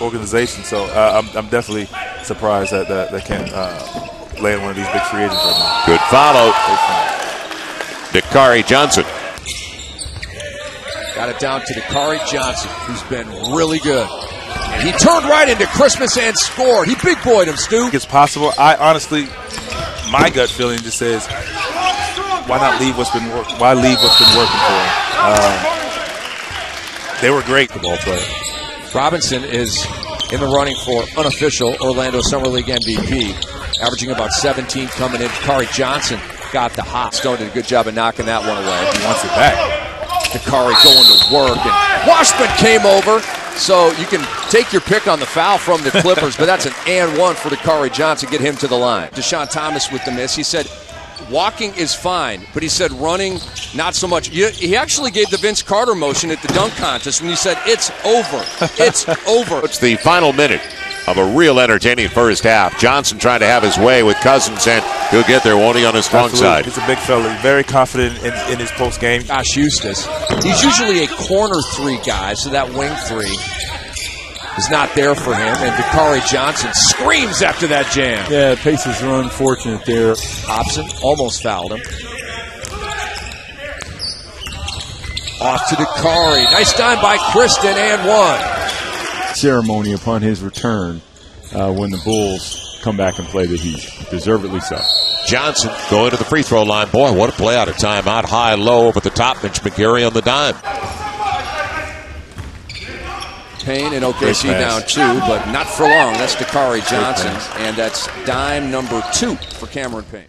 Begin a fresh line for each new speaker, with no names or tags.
organization. So uh, I'm, I'm definitely surprised that that they can't uh, land one of these big free agents right now.
Good follow. Dakari Johnson.
Got it down to Dakari Johnson, who's been really good. And he turned right into Christmas and scored. He big boyed him, Stu.
It's possible. I honestly, my gut feeling just says, why not leave what's been wor- why leave what's been working for him? Um, they were great, the ball player.
Robinson is in the running for unofficial Orlando Summer League MVP, averaging about 17 coming in. Dakari Johnson got the hot. Stone did a good job of knocking that one away.
He wants it back.
Dakari going to work, and Washburn came over. So you can take your pick on the foul from the Clippers, but that's an and one for Dakari Johnson. Get him to the line. Deshaun Thomas with the miss. He said walking is fine, but he said running not so much. He actually gave the Vince Carter motion at the dunk contest when he said it's over. It's over.
It's the final minute of a real entertaining first half. Johnson trying to have his way with Cousins, and he'll get there, won't he, on his strong
Absolutely.
side?
He's a big fella. He's very confident in, in his post game.
Josh Huestis. He's usually a corner three guy, so that wing three is not there for him. And Dakari Johnson screams after that jam.
Yeah, Pacers are unfortunate there.
Hobson almost fouled him. Off to Dakari. Nice dime by Christon and one.
Ceremony upon his return uh, when the Bulls come back and play the Heat. Deservedly so.
Johnson going to the free throw line. Boy, what a play out of timeout. High, low over the top. Mitch McGary on the dime.
Payne and OKC down two, but not for long. That's Dakari Johnson, and that's dime number two for Cameron Payne.